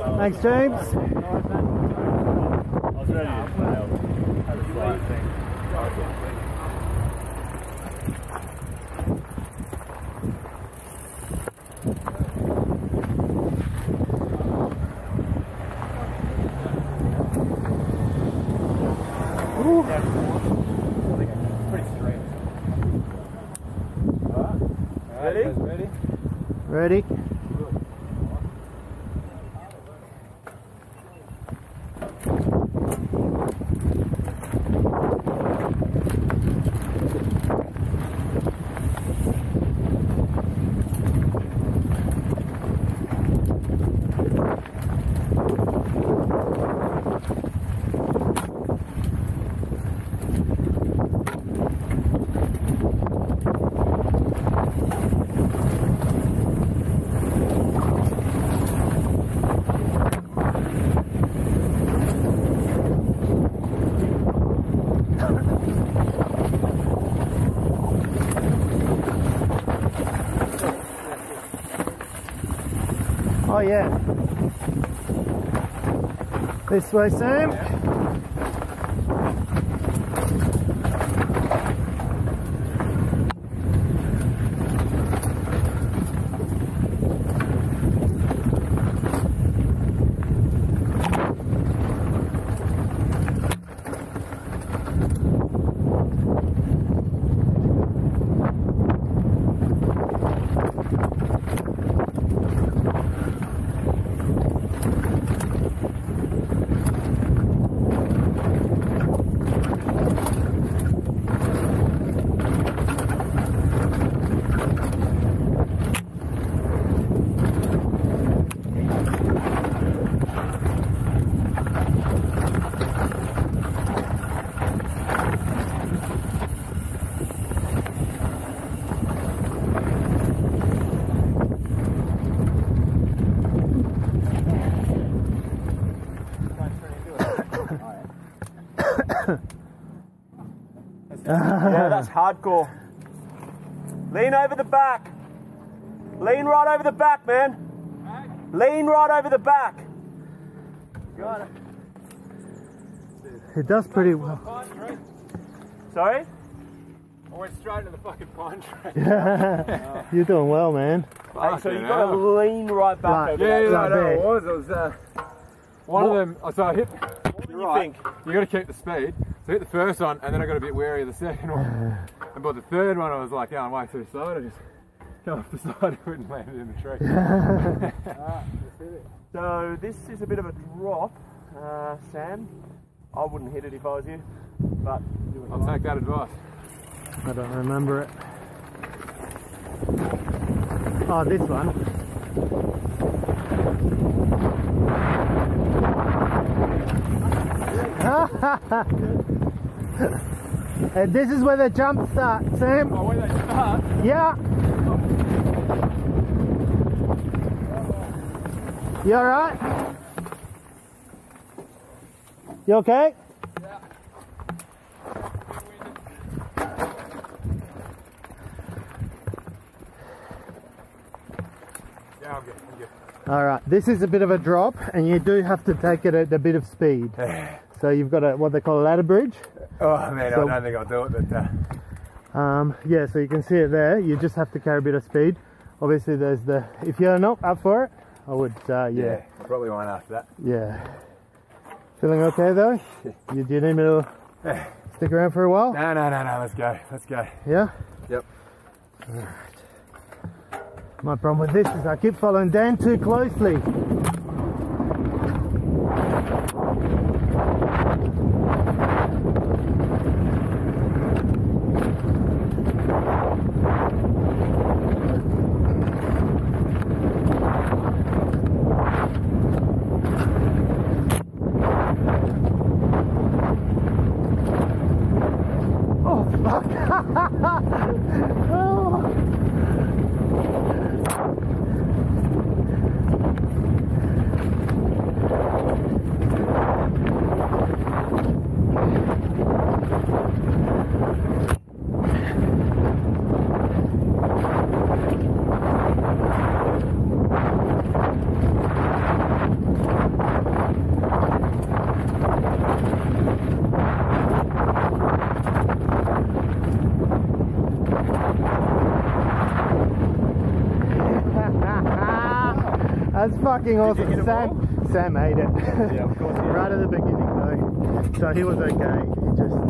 Thanks, James. I was ready? to Oh yeah. This way, Sam. Yeah, that's hardcore. Lean over the back. Lean right over the back, man. Lean right over the back. Got it. It does pretty well. Sorry? I went straight into the fucking pine tree. You're doing well, man. Hey, so you've got to lean right back Right. over Yeah, that. yeah, I know it was. It was uh, one of them. So I hit. What do you Right. think? You got to keep the speed. So I hit the first one, and then I got a bit wary of the second one. And by the third one, I was like, "Yeah, I'm way too slow." I just come off the side of it and landed in the tree. So this is a bit of a drop, uh, Sam. I wouldn't hit it if I was you, but you I'll take that advice. I don't remember it. Oh, this one. and this is where the jump starts, Sam. Oh, where they start? Yeah. You alright? You okay? Yeah, I'm good. I'm good. Alright, this is a bit of a drop and you do have to take it at a bit of speed. So you've got a what they call a ladder bridge. Oh man, So- I don't think I'll do it, but uh, Um, yeah, so you can see it there. You just have to carry a bit of speed. Obviously, there's the. If you're not up for it, I would. Uh, yeah, yeah, probably won't after that. yeah. Feeling okay though? You do you need me to stick around for a while? No, no, no, no. Let's go. Let's go. Yeah. Yep. My problem with this is I keep following Dan too closely. That's fucking awesome. Sam, Sam ate it. Yeah, of course right at the beginning though. So he was okay. He just